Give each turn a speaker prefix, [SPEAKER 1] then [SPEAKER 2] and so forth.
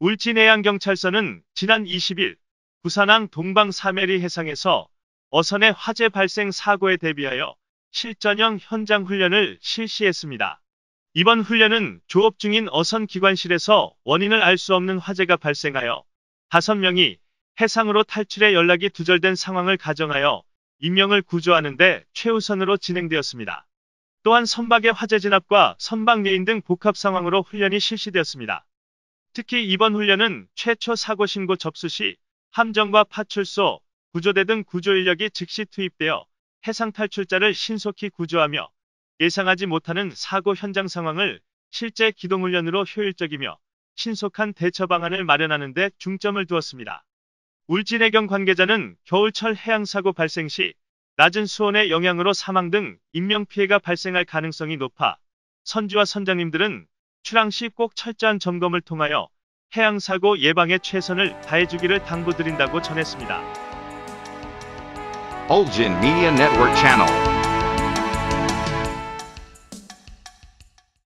[SPEAKER 1] 울진해양경찰서는 지난 20일 부산항 동방 사메리 해상에서 어선의 화재 발생 사고에 대비하여 실전형 현장 훈련을 실시했습니다. 이번 훈련은 조업 중인 어선 기관실에서 원인을 알 수 없는 화재가 발생하여 5명이 해상으로 탈출해 연락이 두절된 상황을 가정하여 인명을 구조하는 데 최우선으로 진행되었습니다. 또한 선박의 화재 진압과 선박 내인 등 복합 상황으로 훈련이 실시되었습니다. 특히 이번 훈련은 최초 사고 신고 접수 시 함정과 파출소, 구조대 등 구조 인력이 즉시 투입되어 해상 탈출자를 신속히 구조하며 예상하지 못하는 사고 현장 상황을 실제 기동훈련으로 효율적이며 신속한 대처 방안을 마련하는 데 중점을 두었습니다. 울진해경 관계자는 겨울철 해양사고 발생 시 낮은 수온의 영향으로 사망 등 인명피해가 발생할 가능성이 높아 선주와 선장님들은 출항 시 꼭 철저한 점검을 통하여 해양사고 예방에 최선을 다해주기를 당부드린다고 전했습니다.
[SPEAKER 2] Ulgin Media Network.